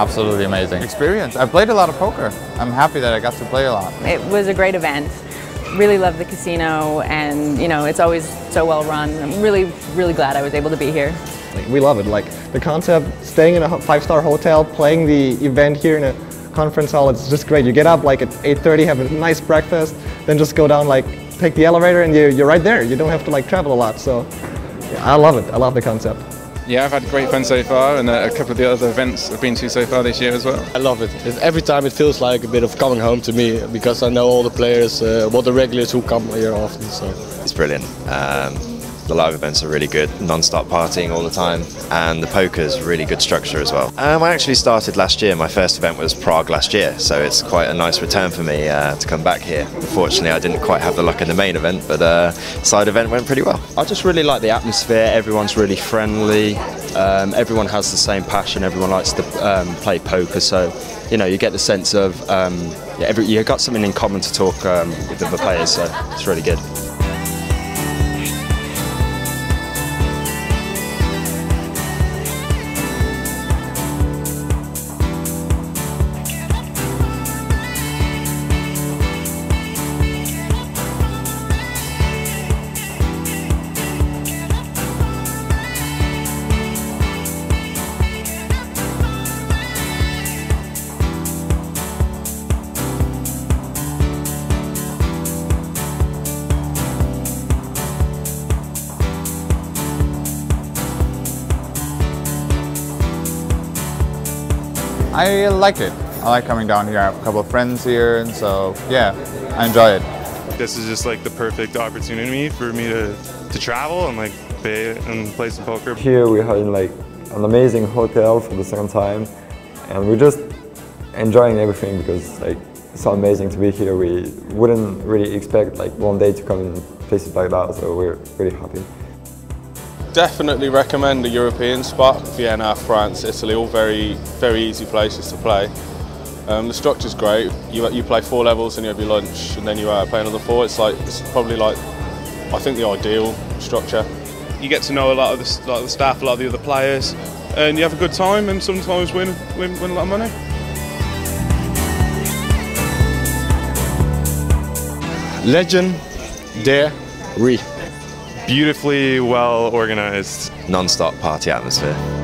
Absolutely amazing experience. I've played a lot of poker. I'm happy that I got to play a lot. It was a great event. Really love the casino and you know it's always so well run. I'm really really glad I was able to be here. We love it. Like the concept, staying in a five-star hotel, playing the event here in a conference hall, it's just great. You get up like at 8.30, have a nice breakfast, then just go down like, take the elevator and you, you're right there. You don't have to like travel a lot. So yeah, I love it. I love the concept. Yeah, I've had great fun so far, and a couple of the other events I've been to so far this year as well. I love it. Every time it feels like a bit of coming home to me because I know all the players, uh, all the regulars who come here often. So it's brilliant. Um, the live events are really good, non-stop partying all the time, and the poker's really good structure as well. Um, I actually started last year. My first event was Prague last year, so it's quite a nice return for me uh, to come back here. Unfortunately, I didn't quite have the luck in the main event, but uh, side event went pretty well. I just really like the atmosphere. Everyone's really friendly. Um, everyone has the same passion. Everyone likes to um, play poker, so you know you get the sense of um, yeah, every, you've got something in common to talk um, with other players. So it's really good. I like it. I like coming down here. I have a couple of friends here, and so yeah, I enjoy it. This is just like the perfect opportunity for me to, to travel and like play and play some poker. Here we are in like an amazing hotel for the second time, and we're just enjoying everything because like it's so amazing to be here. We wouldn't really expect like one day to come in places like that, so we're really happy. Definitely recommend a European spot, Vienna, France, Italy, all very, very easy places to play. Um, the structure's great. You, you play four levels and you have your lunch and then you uh, play another four. It's like it's probably like I think the ideal structure. You get to know a lot of the, lot of the staff, a lot of the other players, and you have a good time and sometimes win, win, win a lot of money. legend, dare, re. Beautifully well organized. Non-stop party atmosphere.